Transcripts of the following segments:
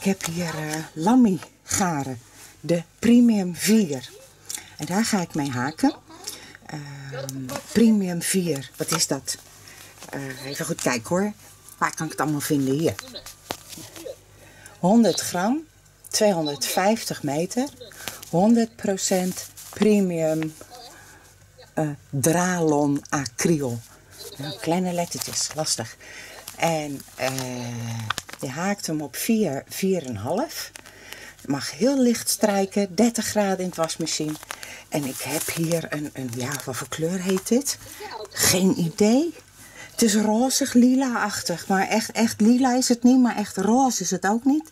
ik heb hier uh, garen, de Premium 4. En daar ga ik mee haken. Ehm, premium 4, wat is dat? Uh, even goed kijken hoor. Waar kan ik het allemaal vinden? Hier. 100 gram, 250 meter, 100% premium uh, dralon acryl. kleine lettertjes, lastig. En uh, je haakt hem op 4, 4,5. Mag heel licht strijken, 30 graden in het wasmachine. En ik heb hier een, een ja, wat voor kleur heet dit? Geen idee. Het is rozig, lila-achtig. Maar echt, echt lila is het niet, maar echt roze is het ook niet.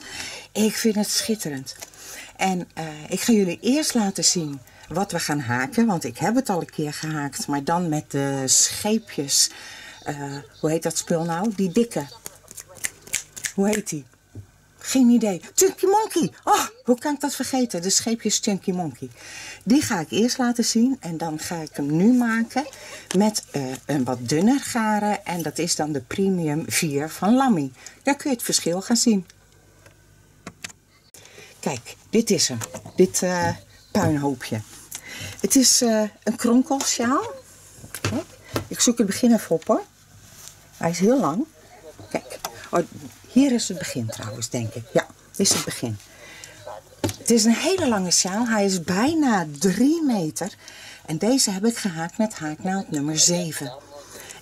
Ik vind het schitterend. En uh, ik ga jullie eerst laten zien wat we gaan haken. Want ik heb het al een keer gehaakt, maar dan met de scheepjes. Uh, hoe heet dat spul nou? Die dikke. Hoe heet die? Geen idee. Chunky Monkey. Oh, hoe kan ik dat vergeten? De scheepjes Chunky Monkey. Die ga ik eerst laten zien. En dan ga ik hem nu maken met uh, een wat dunner garen. En dat is dan de Premium 4 van Lammy. Daar kun je het verschil gaan zien. Kijk, dit is hem. Dit uh, puinhoopje. Het is een kronkelsjaal. Ik zoek het begin even op hoor. Hij is heel lang. Kijk, oh, hier is het begin trouwens, denk ik. Ja, dit is het begin. Het is een hele lange sjaal. Hij is bijna 3 meter. En deze heb ik gehaakt met haaknaald nummer 7.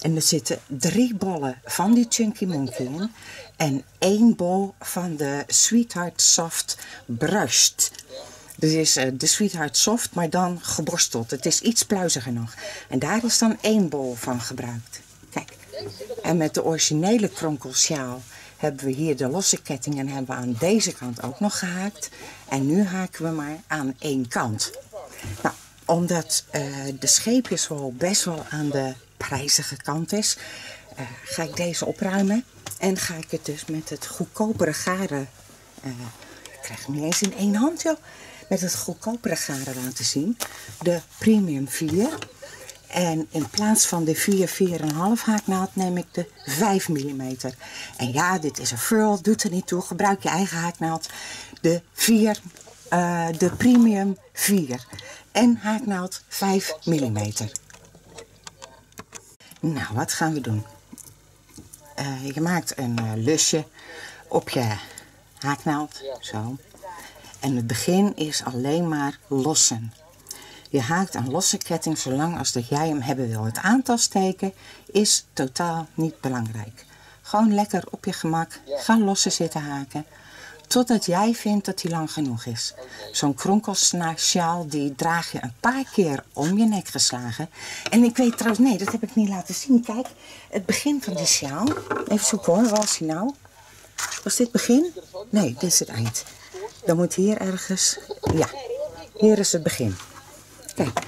En er zitten drie bollen van die Chunky Monkey in. En één bol van de Sweetheart Soft Brushed. Dit is uh, de Sweetheart Soft, maar dan geborsteld. Het is iets pluiziger nog. En daar is dan één bol van gebruikt. Kijk. En met de originele kronkelsjaal hebben we hier de losse kettingen hebben we aan deze kant ook nog gehaakt. En nu haken we maar aan één kant. Nou, omdat uh, de scheepjeswol best wel aan de prijzige kant is, uh, ga ik deze opruimen. En ga ik het dus met het goedkopere garen, uh, ik krijg hem niet eens in één hand joh, met het goedkopere garen laten zien. De Premium 4. En in plaats van de 4, 4,5 haaknaald neem ik de 5 mm. En ja, dit is een furl, doet er niet toe. Gebruik je eigen haaknaald. De 4, uh, de Premium 4. En haaknaald 5 mm. Nou, wat gaan we doen? Uh, je maakt een uh, lusje op je haaknaald, zo. En het begin is alleen maar lossen. Je haakt een losse ketting zolang als dat jij hem hebben wil. Het aantal steken is totaal niet belangrijk. Gewoon lekker op je gemak gaan lossen zitten haken. Totdat jij vindt dat hij lang genoeg is. Zo'n kronkelsjaal die draag je een paar keer om je nek geslagen. En ik weet trouwens, nee dat heb ik niet laten zien. Kijk, het begin van die sjaal. Even zoeken hoor, waar was hij nou? Was dit begin? Nee, dit is het eind. Dan moet hier ergens, ja, hier is het begin. Kijk,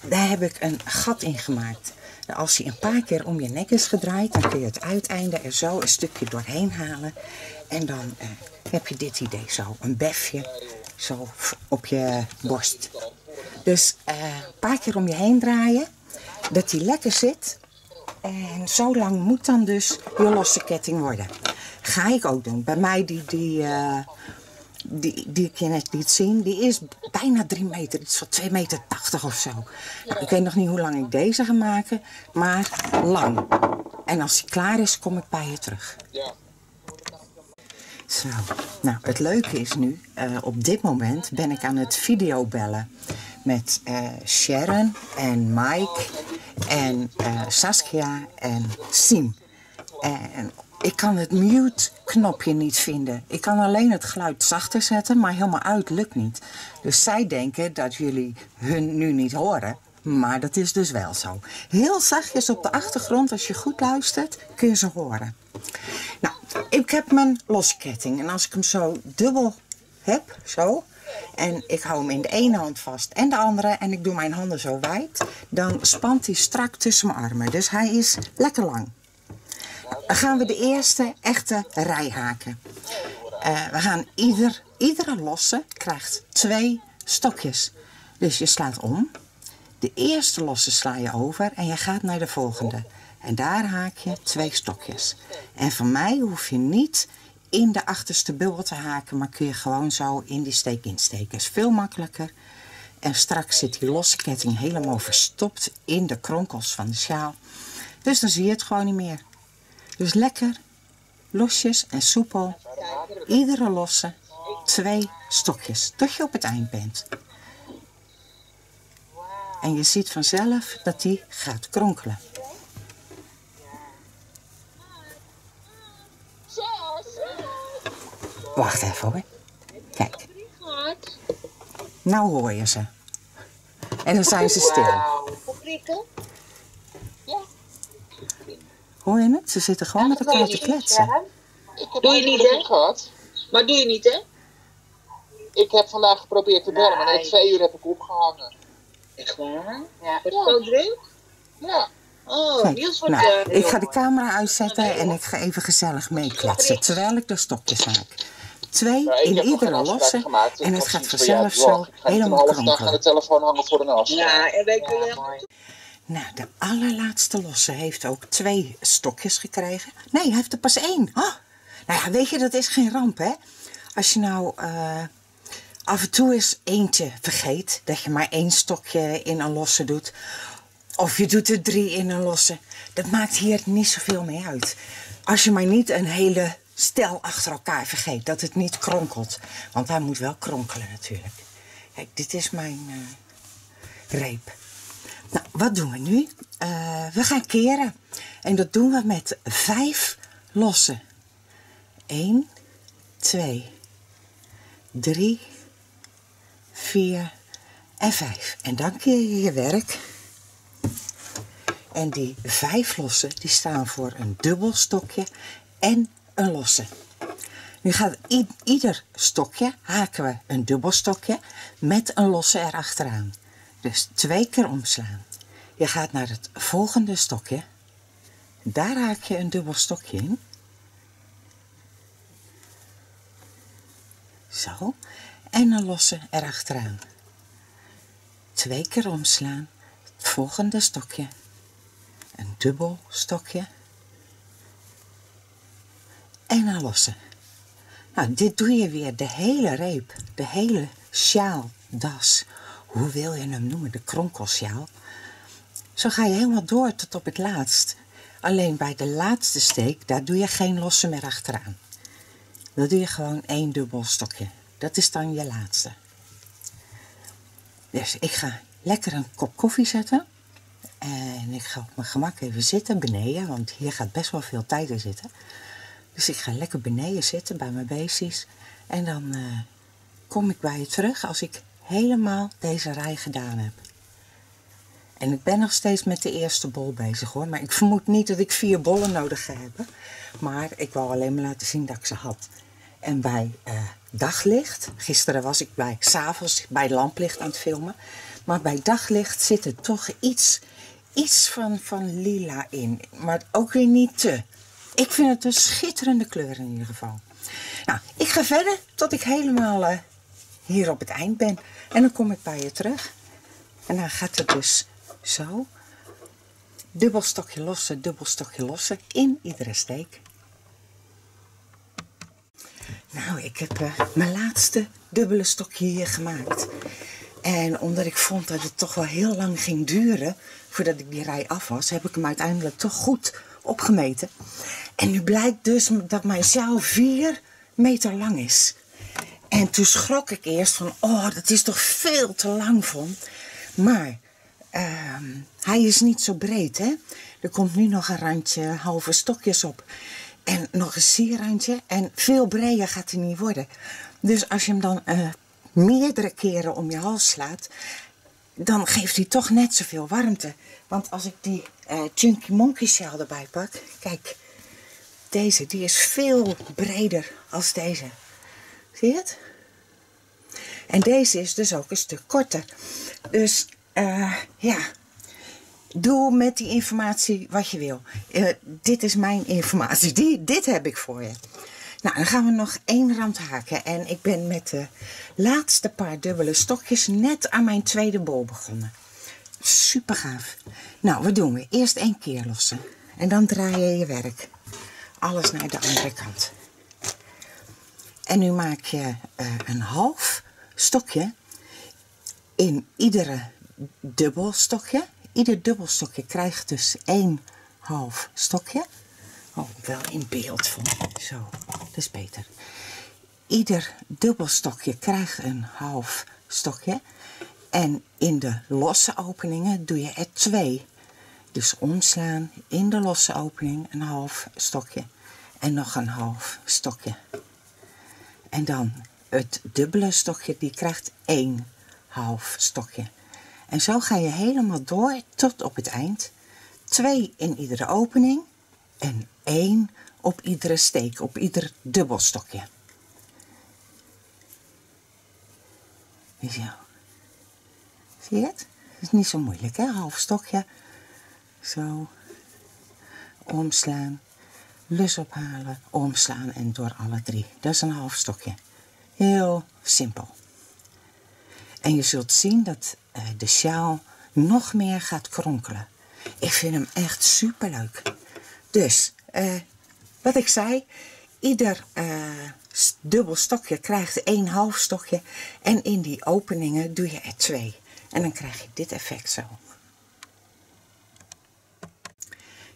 daar heb ik een gat in gemaakt. Als hij een paar keer om je nek is gedraaid, dan kun je het uiteinde er zo een stukje doorheen halen. En dan eh, heb je dit idee zo, een befje, zo op je borst. Dus uh, een paar keer om je heen draaien, dat hij lekker zit. En zo lang moet dan dus je losse ketting worden. Ga ik ook doen. Bij mij die, die uh, die, die ik je net liet zien, die is bijna 3 meter. Iets van 2 meter 80 of zo. Nou, ik weet nog niet hoe lang ik deze ga maken, maar lang. En als die klaar is, kom ik bij je terug. Zo, nou het leuke is nu, uh, op dit moment ben ik aan het videobellen met uh, Sharon en Mike en uh, Saskia en Siem. En ik kan het mute-knopje niet vinden. Ik kan alleen het geluid zachter zetten, maar helemaal uit lukt niet. Dus zij denken dat jullie hun nu niet horen. Maar dat is dus wel zo. Heel zachtjes op de achtergrond, als je goed luistert, kun je ze horen. Nou, ik heb mijn losketting. En als ik hem zo dubbel heb, zo... en ik hou hem in de ene hand vast en de andere... en ik doe mijn handen zo wijd... dan spant hij strak tussen mijn armen. Dus hij is lekker lang. Gaan we de eerste echte rij haken. Uh, we gaan ieder, iedere losse krijgt twee stokjes. Dus je slaat om. De eerste losse sla je over en je gaat naar de volgende. En daar haak je twee stokjes. En van mij hoef je niet in de achterste bubbel te haken, maar kun je gewoon zo in die steek insteken. is veel makkelijker. En straks zit die losse ketting helemaal verstopt in de kronkels van de sjaal. Dus dan zie je het gewoon niet meer. Dus lekker, losjes en soepel. Iedere losse twee stokjes, tot je op het eind bent. En je ziet vanzelf dat die gaat kronkelen. Wacht even hoor. Kijk. Nou hoor je ze. En dan zijn ze stil. Hoor je het? Ze zitten gewoon met elkaar te kletsen. Doe je niet, hè? Gehad. Maar doe je niet, hè? Ik heb vandaag geprobeerd te bellen, maar na twee uur heb ik opgehangen. Echt waar? Ja. Wordt het zo druk? Ja. Oh, Kijk, nou, eh, ik ga de camera uitzetten en ik ga even gezellig meekletsen terwijl ik de stokjes haak. Twee ik in iedere losse en ik het gaat vanzelf zo ik ga helemaal een halve dag aan kronkelen. de telefoon hangen voor een afspraak. Ja, en weet je Ja, wel... Nou, de allerlaatste losse heeft ook twee stokjes gekregen. Nee, hij heeft er pas één. Oh. Nou ja, weet je, dat is geen ramp, hè? Als je nou eh, af en toe eens eentje vergeet, dat je maar één stokje in een losse doet. Of je doet er drie in een losse. Dat maakt hier niet zoveel mee uit. Als je maar niet een hele stel achter elkaar vergeet, dat het niet kronkelt. Want hij moet wel kronkelen natuurlijk. Kijk, dit is mijn eh, reep. Nou, wat doen we nu? Eh, we gaan keren. En dat doen we met vijf lossen. 1, 2, 3, 4 en 5. En dan keer je je werk. En die vijf lossen die staan voor een dubbel stokje en een losse. Nu gaat ieder stokje haken we een dubbel stokje met een losse erachteraan. Dus twee keer omslaan. Je gaat naar het volgende stokje. Daar haak je een dubbel stokje in. Zo. En een losse erachteraan. Twee keer omslaan. Het volgende stokje. Een dubbel stokje. En een losse. Nou, dit doe je weer de hele reep, de hele sjaal, das. Hoe wil je hem noemen? De kronkelsjaal. Zo ga je helemaal door tot op het laatst. Alleen bij de laatste steek, daar doe je geen losse meer achteraan. Dan doe je gewoon één dubbel stokje. Dat is dan je laatste. Dus ik ga lekker een kop koffie zetten. En ik ga op mijn gemak even zitten beneden, want hier gaat best wel veel tijd in zitten. Dus ik ga lekker beneden zitten bij mijn beestjes. En dan eh, kom ik bij je terug als ik helemaal deze rij gedaan heb. En ik ben nog steeds met de eerste bol bezig hoor. Maar ik vermoed niet dat ik vier bollen nodig ga hebben. Maar ik wou alleen maar laten zien dat ik ze had. En bij eh, daglicht, gisteren was ik bij, s'avonds bij lamplicht aan het filmen. Maar bij daglicht zit er toch iets, iets van, van lila in. Maar ook weer niet te. Ik vind het een schitterende kleur in ieder geval. Nou, ik ga verder tot ik helemaal eh, hier op het eind ben. En dan kom ik bij je terug. En dan gaat het dus zo. Dubbelstokje lossen, dubbelstokje lossen in iedere steek. Nou, ik heb eh, mijn laatste dubbele stokje hier gemaakt. En omdat ik vond dat het toch wel heel lang ging duren voordat ik die rij af was, heb ik hem uiteindelijk toch goed opgemeten. En nu blijkt dus dat mijn sjaal 4 meter lang is. En toen schrok ik eerst van, oh, dat is toch veel te lang van. Maar ehm, hij is niet zo breed, hè. Er komt nu nog een randje halve stokjes op. En nog een sierrandje. En veel breder gaat hij niet worden. Dus als je hem dan eh, meerdere keren om je hals slaat... dan geeft hij toch net zoveel warmte. Want als ik die eh Chunky Monkey sjaal erbij pak... Kijk, deze die is veel breder als deze. Zie je het? En deze is dus ook een stuk korter. Dus eh, ja, doe met die informatie wat je wil. Eh, dit is mijn informatie. Die, dit heb ik voor je. Nou, dan gaan we nog één rand haken. En ik ben met de laatste paar dubbele stokjes net aan mijn tweede bol begonnen. Super gaaf. Nou, wat doen we? Eerst één keer lossen. En dan draai je je werk. Alles naar de andere kant. En nu maak je eh, een half stokje in iedere dubbelstokje. Ieder dubbelstokje krijgt dus één half stokje. Oh, wel in beeld van. Zo, dat is beter. Ieder dubbelstokje krijgt een half stokje. En in de losse openingen doe je er twee. Dus omslaan in de losse opening een half stokje. En nog een half stokje. En dan het dubbele stokje, die krijgt één half stokje. En zo ga je helemaal door tot op het eind. Twee in iedere opening en één op iedere steek, op ieder dubbelstokje. Zo. Zie je het? Het is niet zo moeilijk, hè? Half stokje. Zo. Omslaan. Lus ophalen, omslaan en door alle drie. Dat is een half stokje. Heel simpel. En je zult zien dat uh, de sjaal nog meer gaat kronkelen. Ik vind hem echt super leuk. Dus, uh, wat ik zei, ieder dubbel stokje krijgt één half stokje. En in die openingen doe je er twee. En dan krijg je dit effect zo.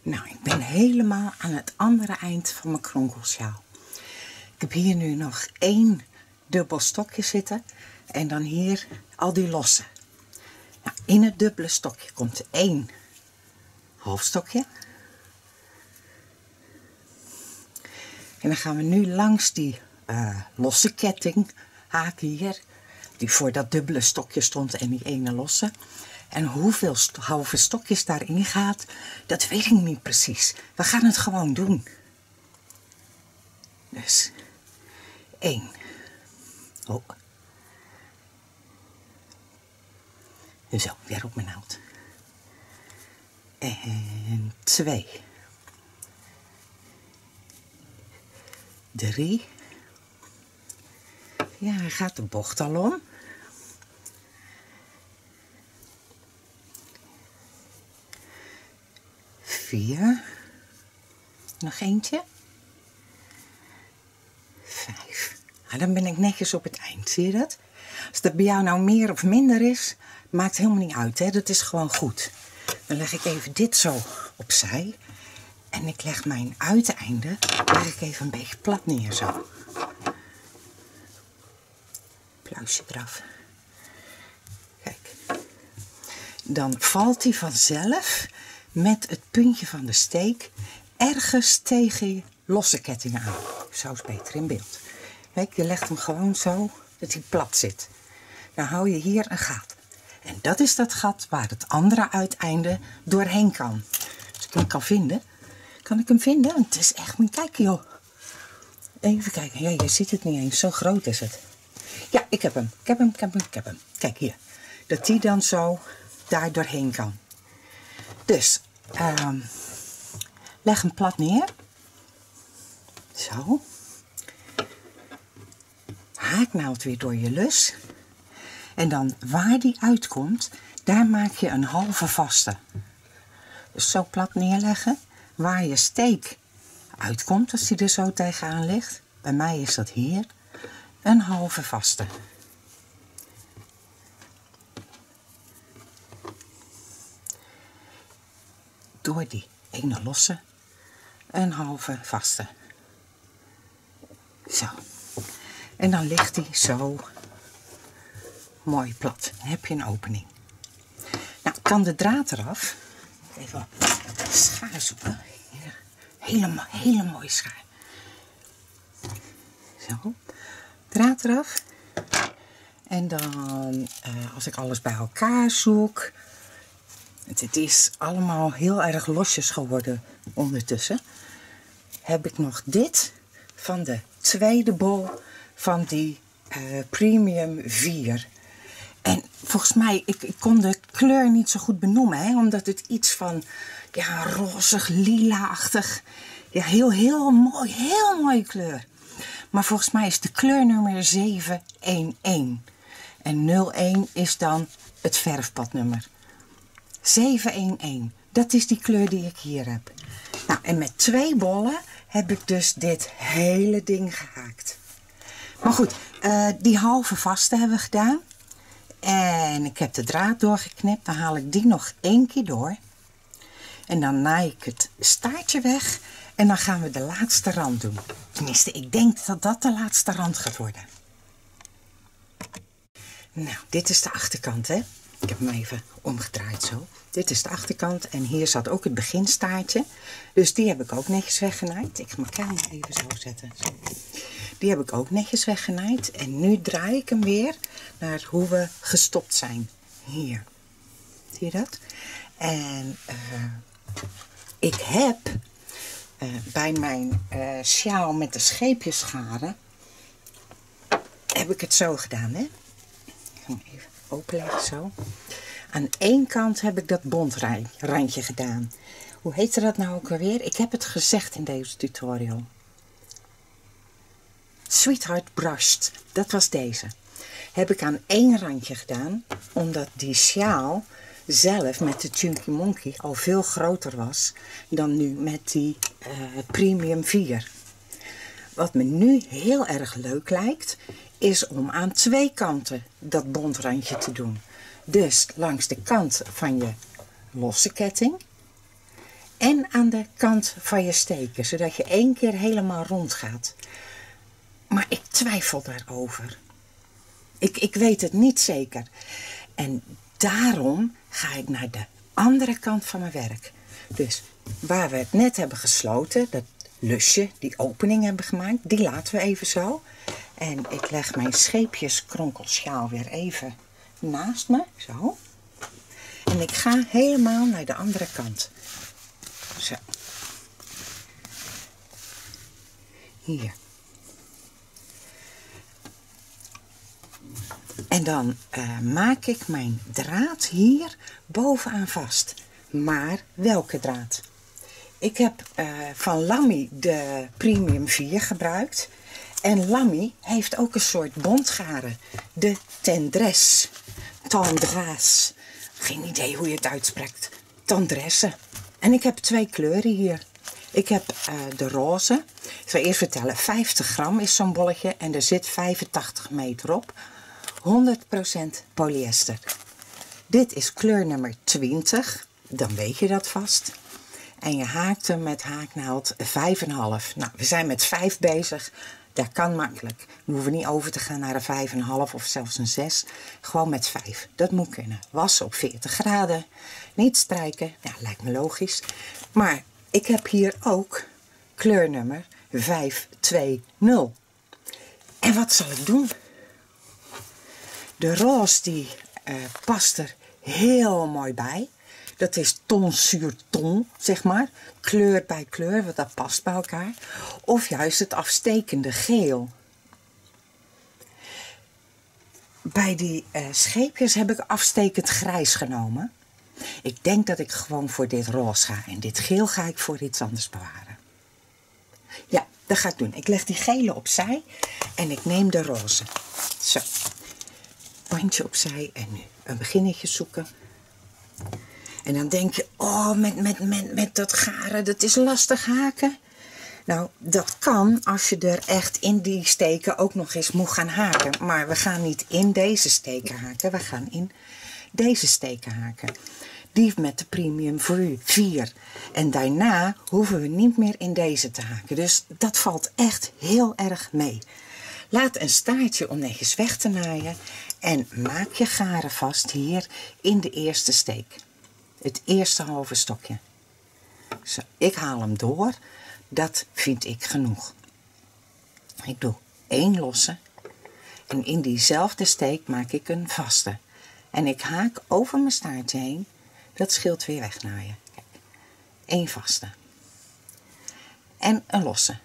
Nou, ik ben helemaal aan het andere eind van mijn kronkelsjaal. Ik heb hier nu nog één dubbel stokje zitten. En dan hier al die losse. Nou, in het dubbele stokje komt één half stokje. En dan gaan we nu langs die uh, losse ketting haken hier. Die voor dat dubbele stokje stond en die ene losse. En hoeveel halve stokjes daarin gaat, dat weet ik niet precies. We gaan het gewoon doen. Dus, één. Oh. Zo, weer op mijn naald. En twee. Drie. Ja, hij gaat de bocht al om. Vier. Nog eentje. Vijf. Nou, dan ben ik netjes op het eind, zie je dat? Als dat bij jou nou meer of minder is, maakt helemaal niet uit, hè? dat is gewoon goed. Dan leg ik even dit zo opzij. En ik leg mijn uiteinde leg ik even een beetje plat neer zo. Pluisje eraf. Kijk. Dan valt hij vanzelf met het puntje van de steek ergens tegen losse ketting aan. Zo is beter in beeld. Kijk, je legt hem gewoon zo dat hij plat zit. Dan hou je hier een gat. En dat is dat gat waar het andere uiteinde doorheen kan. Als ik hem kan vinden. Kan ik hem vinden? Het is echt, moet kijken joh. Even kijken. Ja, je ziet het niet eens. Zo groot is het. Ja, ik heb hem. Ik heb hem, ik heb hem, ik heb hem. Kijk hier. Dat die dan zo daar doorheen kan. Dus, um, leg hem plat neer. Zo. Haaknaald weer door je lus. En dan waar die uitkomt, daar maak je een halve vaste. Dus zo plat neerleggen. Waar je steek uitkomt, als die er zo tegenaan ligt. Bij mij is dat hier. Een halve vaste. Door die ene losse, een halve vaste. Zo. En dan ligt hij zo mooi plat. Dan heb je een opening. Nou, kan de draad eraf. Even schaar zoeken. Hele, hele mooie schaar. Zo. Draad eraf. En dan, uh, als ik alles bij elkaar zoek. Het, is allemaal heel erg losjes geworden ondertussen. Heb ik nog dit van de tweede bol van die uh, Premium 4. En volgens mij, ik, ik, kon de kleur niet zo goed benoemen, omdat het iets van ja, rozig, lila-achtig, ja, heel, heel mooi, heel mooie kleur. Maar volgens mij is de kleurnummer 711. En 01 is dan het verfpadnummer. 711, dat is die kleur die ik hier heb. Nou, en met twee bollen heb ik dus dit hele ding gehaakt. Maar goed, eh, die halve vaste hebben we gedaan. En ik heb de draad doorgeknipt. Dan haal ik die nog één keer door. En dan naai ik het staartje weg. En dan gaan we de laatste rand doen. Tenminste, ik denk dat dat de laatste rand gaat worden. Nou, dit is de achterkant, hè. Ik heb hem even omgedraaid zo. Dit is de achterkant en hier zat ook het beginstaartje. Dus die heb ik ook netjes weggenaaid. Ik mijn camera even zo zetten. Die heb ik ook netjes weggenaaid. En nu draai ik hem weer naar hoe we gestopt zijn. Hier. Zie je dat? En uh, ik heb uh, bij mijn uh, sjaal met de scheepjesscharen... heb ik het zo gedaan, hè? Ik ga hem even openleggen, zo. Aan één kant heb ik dat bontrandje gedaan. Hoe heette dat nou ook alweer? Ik heb het gezegd in deze tutorial. Sweetheart Brushed, dat was deze. Heb ik aan één randje gedaan, omdat die sjaal zelf met de Chunky Monkey al veel groter was dan nu met die uh, Premium 4. Wat me nu heel erg leuk lijkt, is om aan twee kanten dat bontrandje te doen. Dus langs de kant van je losse ketting en aan de kant van je steken, zodat je één keer helemaal rond gaat. Maar ik twijfel daarover. Ik, ik weet het niet zeker. En daarom ga ik naar de andere kant van mijn werk. Dus waar we het net hebben gesloten, dat lusje, die opening hebben gemaakt, die laten we even zo. En ik leg mijn scheepjeskronkelschaal weer even naast me, zo. En ik ga helemaal naar de andere kant. Zo. Hier. En dan uh, maak ik mijn draad hier bovenaan vast. Maar welke draad? Ik heb uh, van Lamy de Premium 4 gebruikt. En Lamy heeft ook een soort bondgaren. De Tendresse. Tendresse. Geen idee hoe je het uitspreekt. Tendresse. En ik heb twee kleuren hier. Ik heb uh, de roze. Ik zal eerst vertellen. 50 gram is zo'n bolletje. En er zit 85 meter op. 100% polyester. Dit is kleur nummer 20. Dan weet je dat vast. En je haakt hem met haaknaald 5,5. Nou, we zijn met 5 bezig. Dat kan makkelijk. We hoeven niet over te gaan naar een 5,5 of zelfs een 6. Gewoon met 5. Dat moet kunnen. Wassen op 40 graden. Niet strijken. Ja, lijkt me logisch. Maar ik heb hier ook kleurnummer 520. En wat zal ik doen? De roze die uh, past er heel mooi bij. Dat is ton ton, zeg maar. Kleur bij kleur, want dat past bij elkaar. Of juist het afstekende geel. Bij die uh, scheepjes heb ik afstekend grijs genomen. Ik denk dat ik gewoon voor dit roze ga. En dit geel ga ik voor iets anders bewaren. Ja, dat ga ik doen. Ik leg die gele opzij en ik neem de roze. Zo. Bandje opzij en nu een beginnetje zoeken. En dan denk je, oh, met, met, met, met dat garen, dat is lastig haken. Nou, dat kan als je er echt in die steken ook nog eens moet gaan haken. Maar we gaan niet in deze steken haken, we gaan in deze steken haken. Die met de premium 4. En daarna hoeven we niet meer in deze te haken. Dus dat valt echt heel erg mee. Laat een staartje om netjes weg te naaien en maak je garen vast hier in de eerste steek. Het eerste halve stokje. Zo, ik haal hem door. Dat vind ik genoeg. Ik doe één losse. En in diezelfde steek maak ik een vaste. En ik haak over mijn staartje heen. Dat scheelt weer wegnaaien. Eén vaste. En een losse.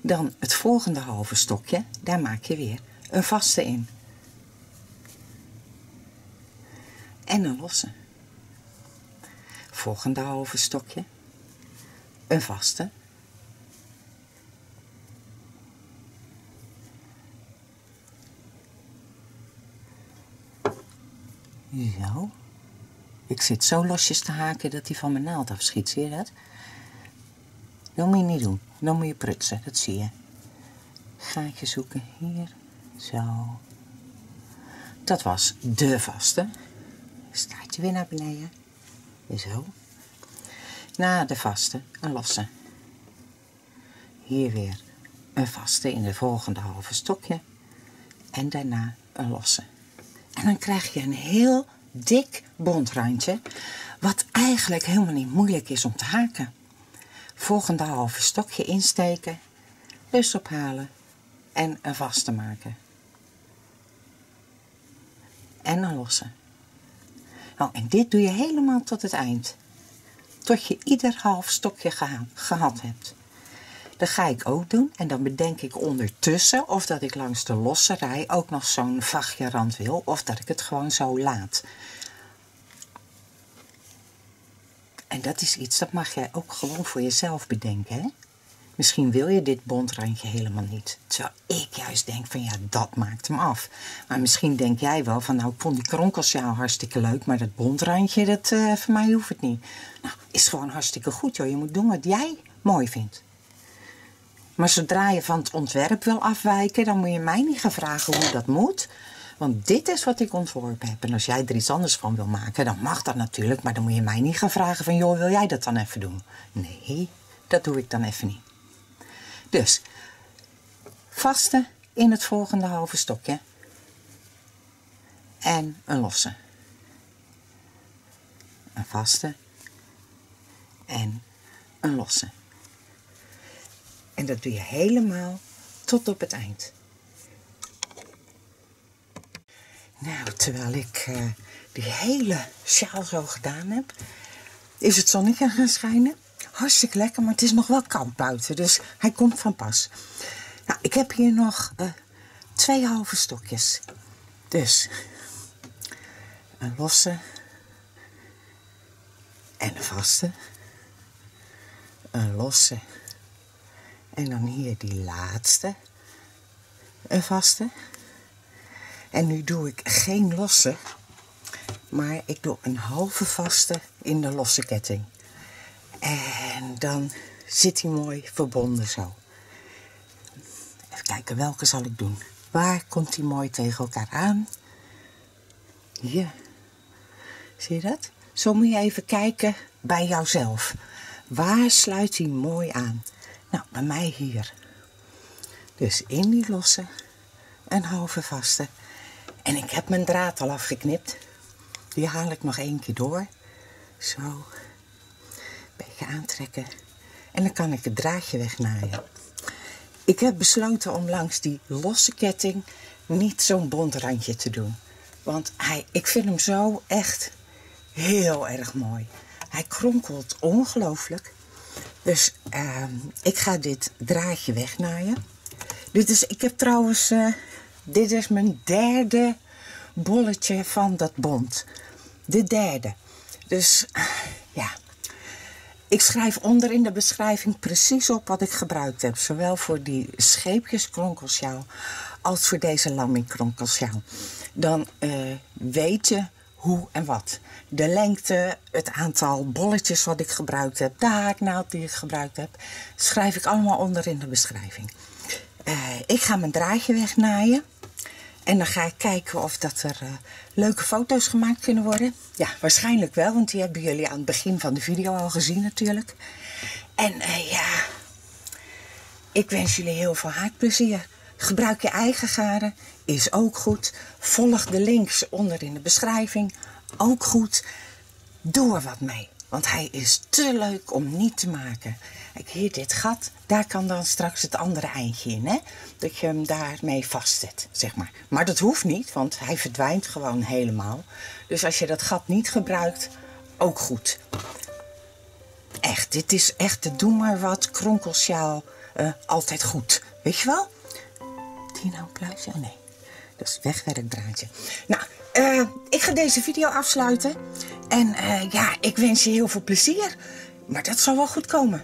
Dan het volgende halve stokje. Daar maak je weer een vaste in. En een losse. Volgende halve stokje. Een vaste. Zo. Ik zit zo losjes te haken dat hij van mijn naald afschiet. Zie je dat? Dat moet je niet doen. Dan moet je prutsen. Dat zie je. gaatje zoeken. Hier. Zo. Dat was de vaste. Staat je weer naar beneden. Zo. Na de vaste een losse. Hier weer een vaste in de volgende halve stokje. En daarna een losse. En dan krijg je een heel dik bondrandje. Wat eigenlijk helemaal niet moeilijk is om te haken. Volgende halve stokje insteken. Dus ophalen. En een vaste maken. En een losse. Nou, en dit doe je helemaal tot het eind. Tot je ieder half stokje geha gehad hebt. Dat ga ik ook doen. En dan bedenk ik ondertussen of dat ik langs de losse rij ook nog zo'n vachtje rand wil. Of dat ik het gewoon zo laat. En dat is iets, dat mag jij ook gewoon voor jezelf bedenken. Hè? Misschien wil je dit bondrandje helemaal niet. Terwijl ik juist denk van ja, dat maakt hem af. Maar misschien denk jij wel van nou, ik vond die kronkelsjaal hartstikke leuk. Maar dat bondrandje, dat, uh, voor mij hoeft het niet. Nou, is gewoon hartstikke goed joh. Je moet doen wat jij mooi vindt. Maar zodra je van het ontwerp wil afwijken, dan moet je mij niet gaan vragen hoe dat moet. Want dit is wat ik ontworpen heb. En als jij er iets anders van wil maken, dan mag dat natuurlijk. Maar dan moet je mij niet gaan vragen van, joh, wil jij dat dan even doen? Nee, dat doe ik dan even niet. Dus, vaste in het volgende halve stokje. En een losse. Een vaste. En een losse. En dat doe je helemaal tot op het eind. Nou, terwijl ik uh, die hele sjaal zo gedaan heb, is het zonnetje gaan schijnen. Hartstikke lekker, maar het is nog wel koud buiten, dus hij komt van pas. Nou, ik heb hier nog uh, twee halve stokjes. Dus een losse en een vaste. Een losse en dan hier die laatste, een vaste. En nu doe ik geen losse, maar ik doe een halve vaste in de losse ketting. En dan zit hij mooi verbonden zo. Even kijken, welke zal ik doen? Waar komt hij mooi tegen elkaar aan? Hier. Zie je dat? Zo moet je even kijken bij jouzelf. Waar sluit hij mooi aan? Nou, bij mij hier. Dus in die losse, een halve vaste. En ik heb mijn draad al afgeknipt. Die haal ik nog één keer door. Zo. Aantrekken. En dan kan ik het draadje wegnaaien. Ik heb besloten om langs die losse ketting niet zo'n bont randje te doen. Want hij, ik vind hem zo echt heel erg mooi. Hij kronkelt ongelooflijk. Dus uh, ik ga dit draadje wegnaaien. Dit is, ik heb trouwens, uh, dit is mijn derde bolletje van dat bond. De derde. Dus ja, ik schrijf onder in de beschrijving precies op wat ik gebruikt heb. Zowel voor die scheepjes kronkelsjaal als voor deze lamming kronkelsjaal. Dan uh, weet je hoe en wat. De lengte, het aantal bolletjes wat ik gebruikt heb, de haaknaald die ik gebruikt heb, schrijf ik allemaal onder in de beschrijving. Uh, ik ga mijn draadje wegnaaien. En dan ga ik kijken of dat er uh, leuke foto's gemaakt kunnen worden. Ja, waarschijnlijk wel, want die hebben jullie aan het begin van de video al gezien natuurlijk. En uh, ja, ik wens jullie heel veel haakplezier. Gebruik je eigen garen, is ook goed. Volg de links onder in de beschrijving, ook goed. Doe er wat mee, want hij is te leuk om niet te maken. Kijk, hier dit gat, daar kan dan straks het andere eindje in, hè? Dat je hem daarmee vastzet, zeg maar. Maar dat hoeft niet, want hij verdwijnt gewoon helemaal. Dus als je dat gat niet gebruikt, ook goed. Echt, dit is echt de doe maar wat kronkelsjaal uh, altijd goed. Weet je wel? Hier nou een pluisje? Oh nee, dat is wegwerkdraadje. Nou, uh, ik ga deze video afsluiten. En uh, ja, ik wens je heel veel plezier. Maar dat zal wel goed komen.